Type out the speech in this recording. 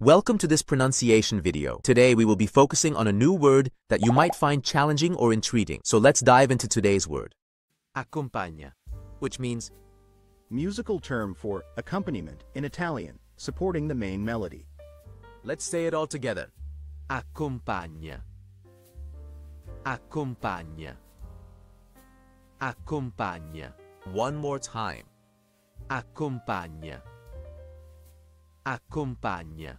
Welcome to this pronunciation video. Today we will be focusing on a new word that you might find challenging or intriguing. So let's dive into today's word. Accompagna, which means musical term for accompaniment in Italian, supporting the main melody. Let's say it all together. Accompagna. Accompagna. Accompagna. One more time. Accompagna. Accompagna.